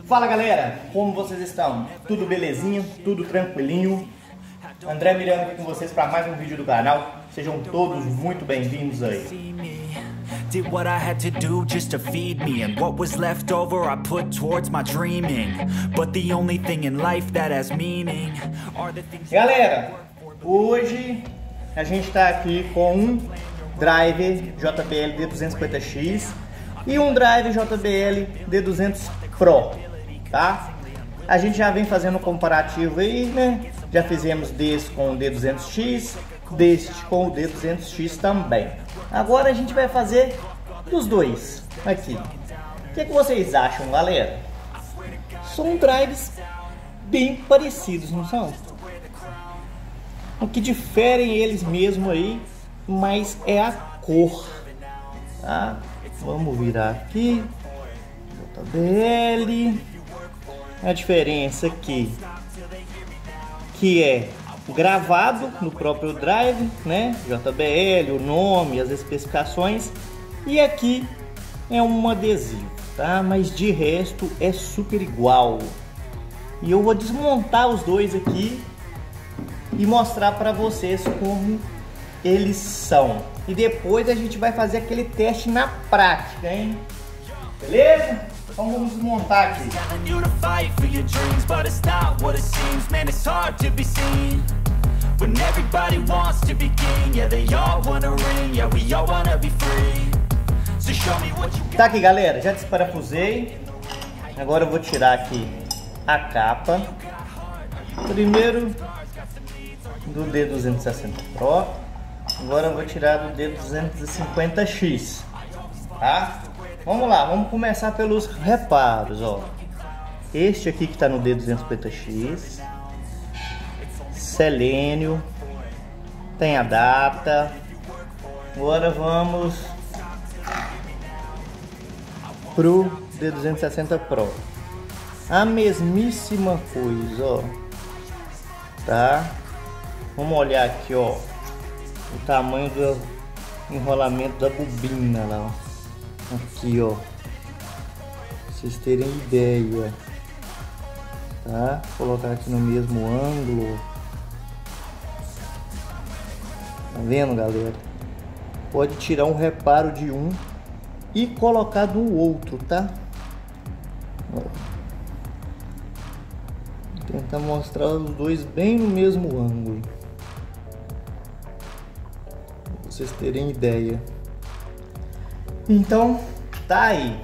Fala galera, como vocês estão? Tudo belezinha? Tudo tranquilinho? André Miranda aqui com vocês para mais um vídeo do canal. Sejam todos muito bem-vindos aí. Did what I had to do just to feed me And what was left over I put towards my dreaming But the only thing in life that has meaning Are the things Galera, hoje a gente está aqui com um drive JBL D250X e um drive JBL D200 Pro, tá? A gente já vem fazendo um comparativo aí, né? Já fizemos desse com o D200X, deste com o D200X também. Agora a gente vai fazer dos dois aqui. O que, que vocês acham, galera? São drives bem parecidos, não são? O que diferem eles mesmo aí, mas é a cor, tá? Vamos virar aqui, JBL, a diferença aqui, que é gravado no próprio drive, né? JBL, o nome, as especificações. E aqui é um adesivo, tá? Mas de resto é super igual. E eu vou desmontar os dois aqui e mostrar para vocês como eles são. E depois a gente vai fazer aquele teste na prática, hein? Beleza? Então vamos desmontar aqui. When everybody wants to be king Yeah, they all wanna ring Yeah, we all wanna be free So show me what you Tá aqui, galera. Já desparafusei. Agora eu vou tirar aqui a capa. Primeiro do D260 Pro. Agora eu vou tirar do D250X. Tá? Vamos lá, vamos começar pelos reparos, ó. Este aqui que está no D250X, selênio, tem a data. Agora vamos pro D260 Pro. A mesmíssima coisa, ó. Tá? Vamos olhar aqui, ó. O tamanho do enrolamento da bobina lá, ó. Aqui, ó. Pra vocês terem ideia. Tá? Vou colocar aqui no mesmo ângulo. Tá vendo, galera? Pode tirar um reparo de um e colocar do outro, tá? Ó. Tentar mostrar os dois bem no mesmo ângulo. Pra vocês terem ideia. Então, tá aí.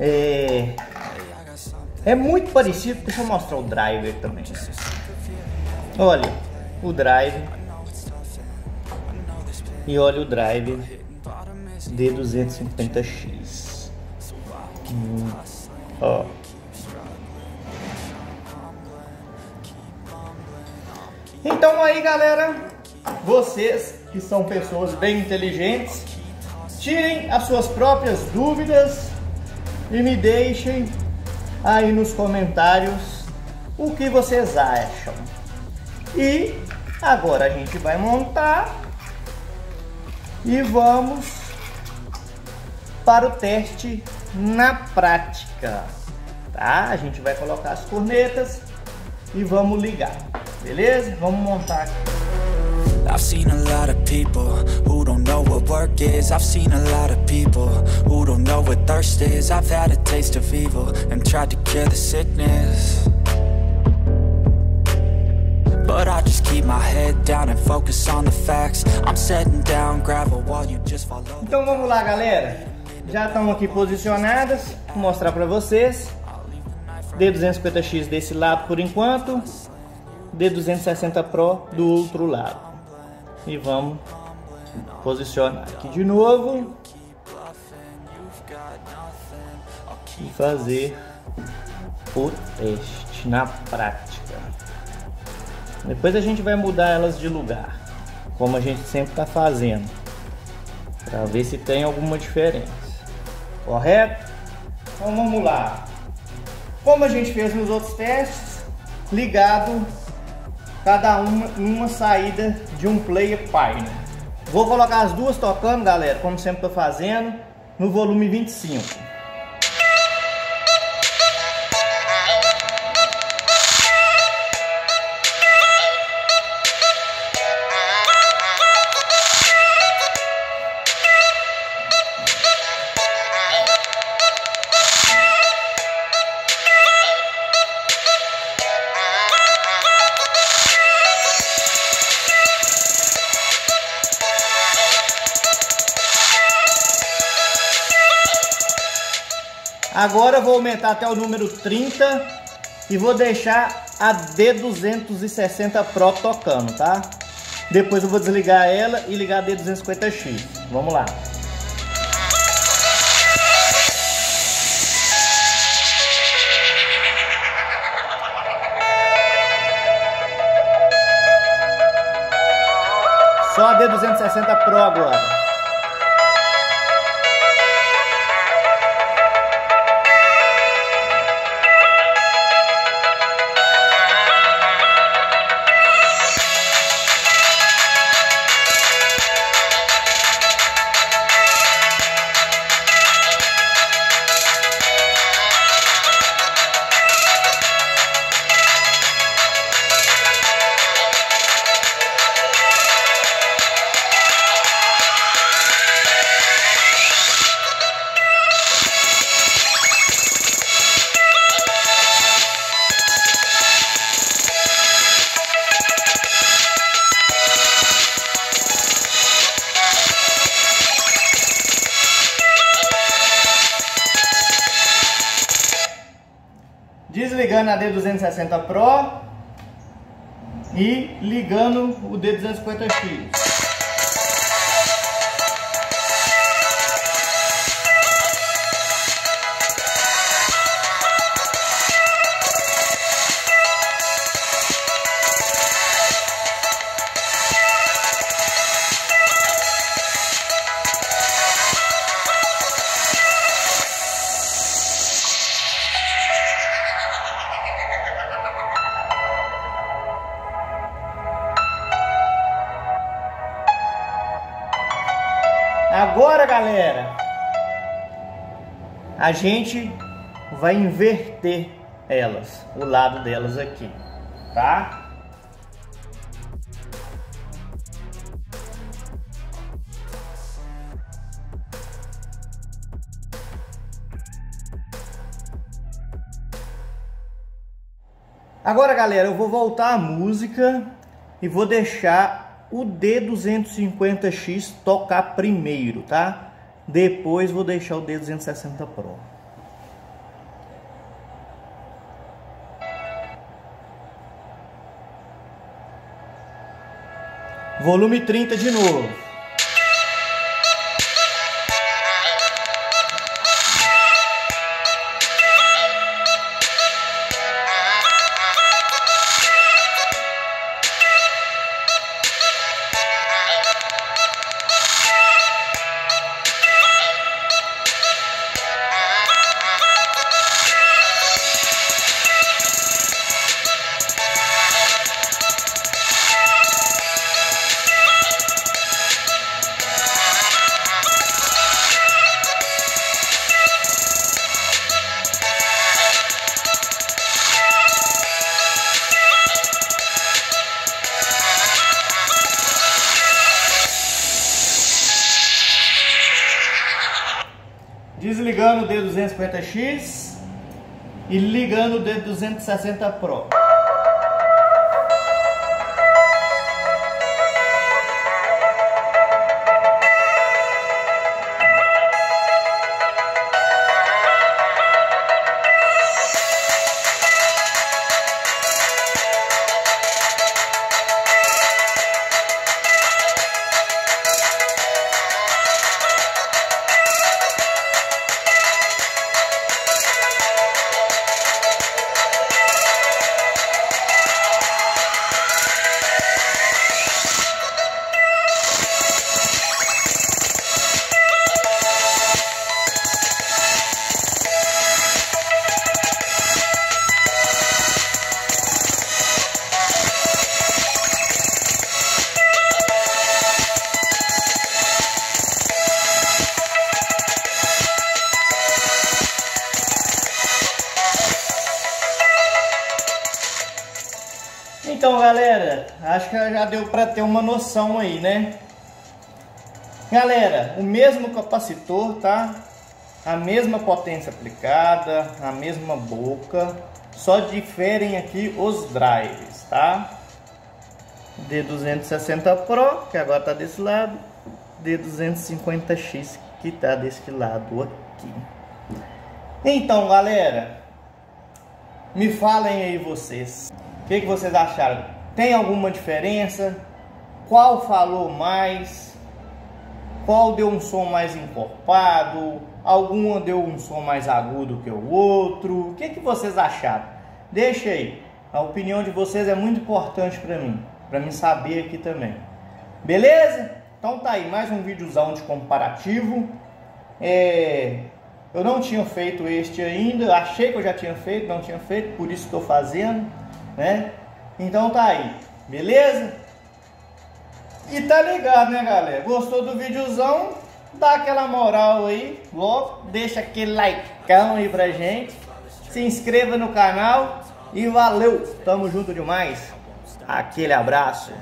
É, é muito parecido. Deixa eu mostrar o driver também. Olha, o drive. E olha o drive D250X. Hum, ó. Então aí, galera, vocês que são pessoas bem inteligentes, Tirem as suas próprias dúvidas e me deixem aí nos comentários o que vocês acham. E agora a gente vai montar e vamos para o teste na prática, tá? A gente vai colocar as cornetas e vamos ligar, beleza? Vamos montar aqui. Know what work is. I've seen a lot of people who don't know what thirst is. I've had a taste of evil and tried to cure the sickness. But I just keep my head down and focus on the facts. I'm setting down gravel while you just follow Então vamos lá galera. Já estão aqui posicionadas. Vou mostrar pra vocês. D250X desse lado por enquanto. D260 Pro do outro lado. E vamos posicionar aqui de novo e fazer o teste na prática. Depois a gente vai mudar elas de lugar, como a gente sempre está fazendo, para ver se tem alguma diferença. Correto? Então vamos lá. Como a gente fez nos outros testes, ligado cada uma em uma saída de um player Pioneer. Vou colocar as duas tocando, galera, como sempre estou fazendo, no volume 25. Agora eu vou aumentar até o número 30 e vou deixar a D260 Pro tocando, tá? Depois eu vou desligar ela e ligar a D250X. Vamos lá. Só a D260 Pro agora. Desligando a D260 Pro e ligando o D250X. Agora, galera, a gente vai inverter elas, o lado delas aqui, tá? Agora, galera, eu vou voltar a música e vou deixar o D250X tocar primeiro, tá? Depois vou deixar o D260 Pro. Volume 30 de novo. Desligando o D250X e ligando o D260 Pro. Acho que já deu para ter uma noção aí, né? Galera, o mesmo capacitor, tá? A mesma potência aplicada, a mesma boca, só diferem aqui os drives, tá? D260 Pro, que agora tá desse lado, D250X, que tá desse lado aqui. Então, galera, me falem aí vocês. O que, que vocês acharam? Tem alguma diferença? Qual falou mais? Qual deu um som mais encorpado? Alguma deu um som mais agudo que o outro? O que, que vocês acharam? Deixa aí. A opinião de vocês é muito importante para mim, para mim saber aqui também. Beleza? Então tá aí mais um videozão de comparativo. É, eu não tinha feito este ainda, achei que eu já tinha feito, não tinha feito, por isso estou fazendo, né? Então tá aí, beleza? E tá ligado, né, galera? Gostou do videozão? Dá aquela moral aí, logo, deixa aquele like aí pra gente, se inscreva no canal e valeu, tamo junto demais. Aquele abraço.